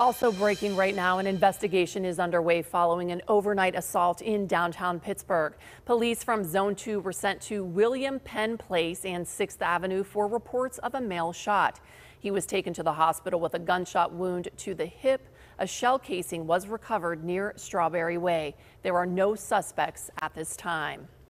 Also breaking right now, an investigation is underway following an overnight assault in downtown Pittsburgh. Police from Zone 2 were sent to William Penn Place and 6th Avenue for reports of a male shot. He was taken to the hospital with a gunshot wound to the hip. A shell casing was recovered near Strawberry Way. There are no suspects at this time.